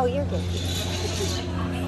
Oh, you're good.